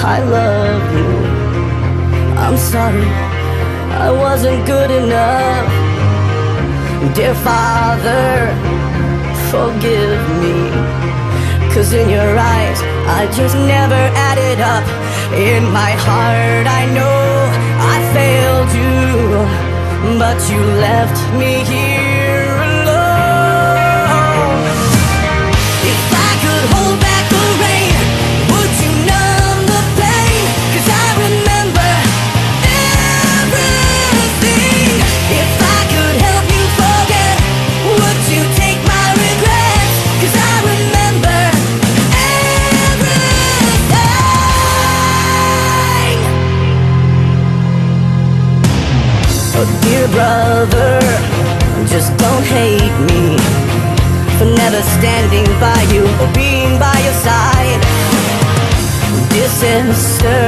I love you. I'm sorry, I wasn't good enough. Dear Father, forgive me. Cause in your eyes, I just never added up. In my heart, I know I failed you. But you left me here Oh, dear brother, just don't hate me for never standing by you or being by your side. Dear sister,